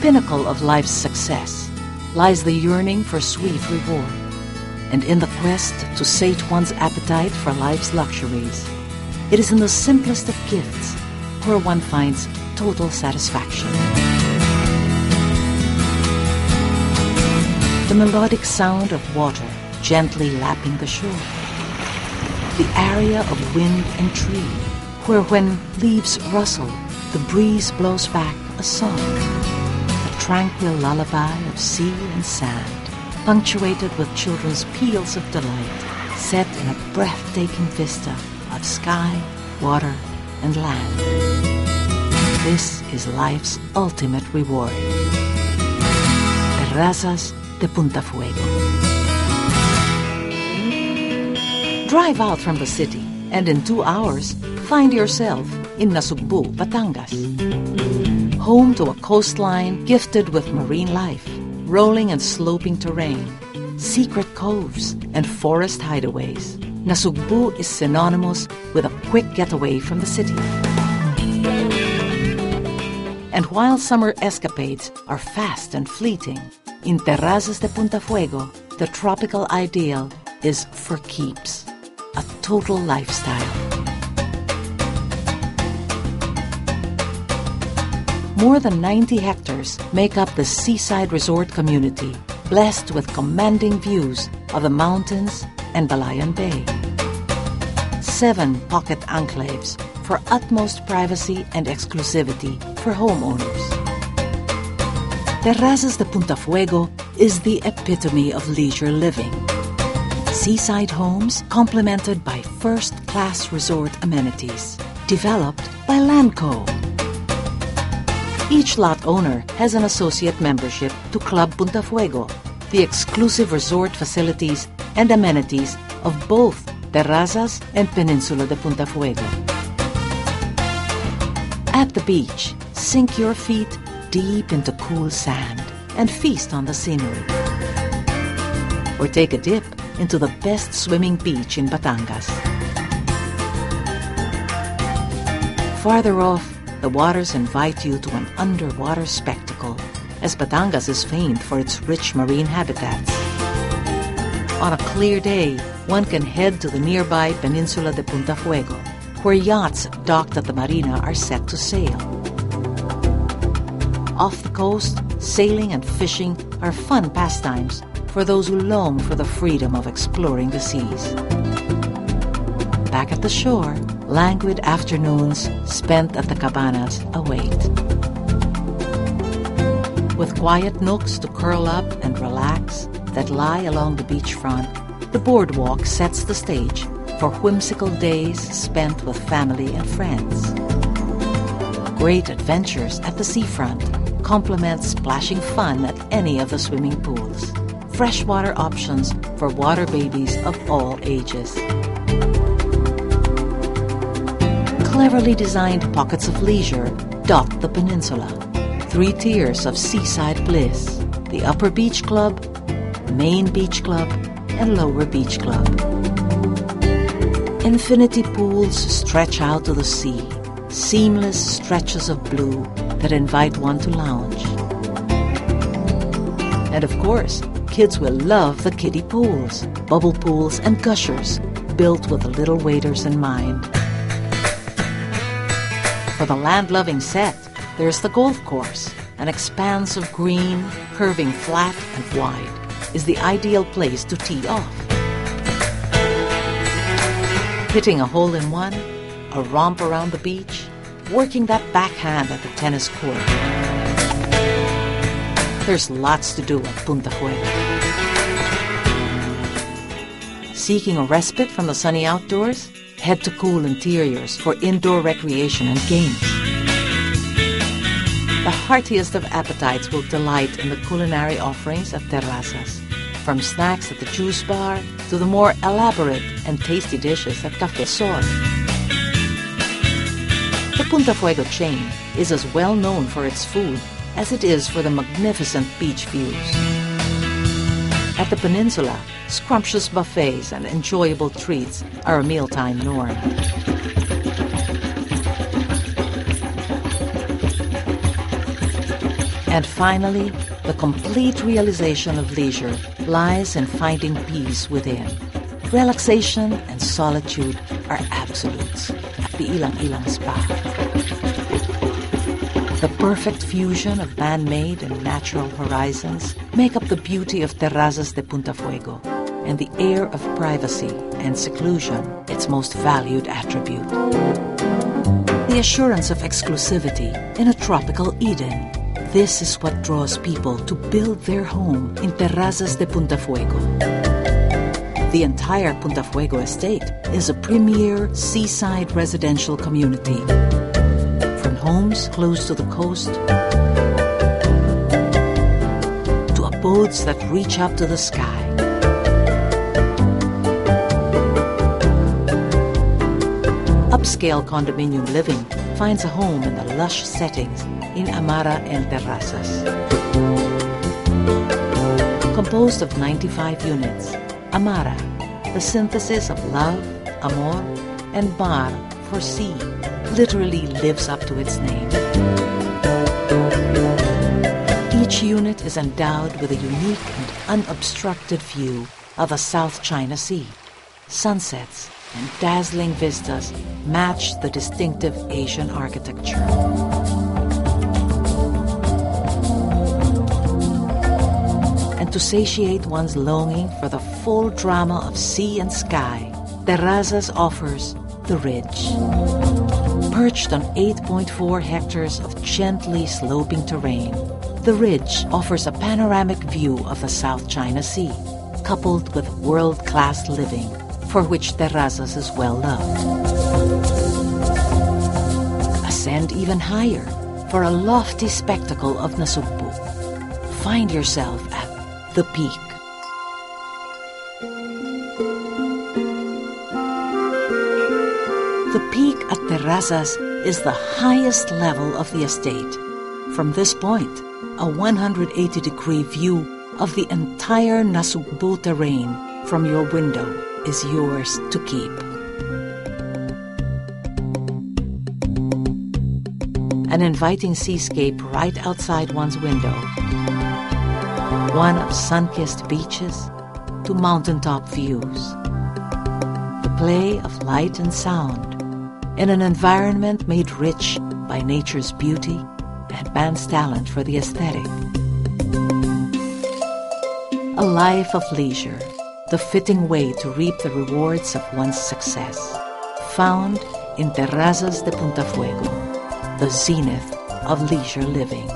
pinnacle of life's success lies the yearning for sweet reward. And in the quest to sate one's appetite for life's luxuries, it is in the simplest of gifts where one finds total satisfaction. The melodic sound of water gently lapping the shore. The area of wind and tree, where when leaves rustle, the breeze blows back a song. Tranquil lullaby of sea and sand, punctuated with children's peals of delight, set in a breathtaking vista of sky, water, and land. This is life's ultimate reward. Terrazas de Punta Fuego. Drive out from the city and in two hours find yourself in Nasugbu, Batangas. Home to a coastline gifted with marine life, rolling and sloping terrain, secret coves, and forest hideaways. Nasugbu is synonymous with a quick getaway from the city. And while summer escapades are fast and fleeting, in Terrazas de Punta Fuego, the tropical ideal is for keeps, a total lifestyle. More than 90 hectares make up the seaside resort community, blessed with commanding views of the mountains and Balayan Bay. Seven pocket enclaves for utmost privacy and exclusivity for homeowners. Terrazas de Punta Fuego is the epitome of leisure living. Seaside homes complemented by first-class resort amenities, developed by Landco. Each lot owner has an associate membership to Club Punta Fuego, the exclusive resort facilities and amenities of both Terrazas and Peninsula de Punta Fuego. At the beach, sink your feet deep into cool sand and feast on the scenery. Or take a dip into the best swimming beach in Batangas. Farther off, the waters invite you to an underwater spectacle, as Batangas is famed for its rich marine habitats. On a clear day, one can head to the nearby Peninsula de Punta Fuego, where yachts docked at the marina are set to sail. Off the coast, sailing and fishing are fun pastimes for those who long for the freedom of exploring the seas. Back at the shore, languid afternoons spent at the cabanas await. With quiet nooks to curl up and relax that lie along the beachfront, the boardwalk sets the stage for whimsical days spent with family and friends. Great adventures at the seafront complement splashing fun at any of the swimming pools. Freshwater options for water babies of all ages. Cleverly designed pockets of leisure dot the peninsula. Three tiers of seaside bliss the Upper Beach Club, Main Beach Club, and Lower Beach Club. Infinity pools stretch out to the sea, seamless stretches of blue that invite one to lounge. And of course, kids will love the kiddie pools, bubble pools, and gushers built with the little waiters in mind. For the land-loving set, there's the golf course. An expanse of green, curving flat and wide, is the ideal place to tee off. Hitting a hole in one, a romp around the beach, working that backhand at the tennis court. There's lots to do at Punta Fuego. Seeking a respite from the sunny outdoors? Head to cool interiors for indoor recreation and games. The heartiest of appetites will delight in the culinary offerings at Terrazas, from snacks at the juice bar to the more elaborate and tasty dishes at Café Sol. The Punta Fuego chain is as well known for its food as it is for the magnificent beach views. At the peninsula, scrumptious buffets and enjoyable treats are a mealtime norm. And finally, the complete realization of leisure lies in finding peace within. Relaxation and solitude are absolutes at the Ilang Ilang Spa. The perfect fusion of man-made and natural horizons make up the beauty of Terrazas de Punta Fuego and the air of privacy and seclusion its most valued attribute. The assurance of exclusivity in a tropical Eden. This is what draws people to build their home in Terrazas de Punta Fuego. The entire Punta Fuego estate is a premier seaside residential community. Homes close to the coast to abodes that reach up to the sky. Upscale condominium living finds a home in the lush settings in Amara and Terrazas. Composed of 95 units, Amara, the synthesis of love, amor, and mar for sea, literally lives up to its name. Each unit is endowed with a unique and unobstructed view of the South China Sea. Sunsets and dazzling vistas match the distinctive Asian architecture. And to satiate one's longing for the full drama of sea and sky, Terrazas offers the Ridge. Perched on 8.4 hectares of gently sloping terrain, the Ridge offers a panoramic view of the South China Sea, coupled with world-class living, for which Terrazas is well loved. Ascend even higher for a lofty spectacle of Nasugbu. Find yourself at the peak. The peak Terrazas is the highest level of the estate. From this point, a 180 degree view of the entire Nasugbu terrain from your window is yours to keep. An inviting seascape right outside one's window. One of sun-kissed beaches to mountaintop views. The play of light and sound in an environment made rich by nature's beauty and man's talent for the aesthetic. A life of leisure, the fitting way to reap the rewards of one's success. Found in Terrazas de Punta Fuego, the zenith of leisure living.